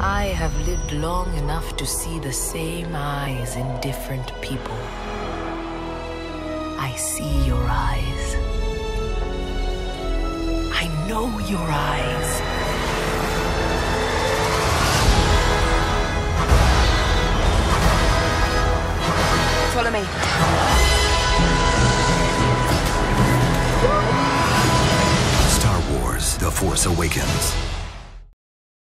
I have lived long enough to see the same eyes in different people. I see your eyes. I know your eyes. Follow me. Star Wars The Force Awakens.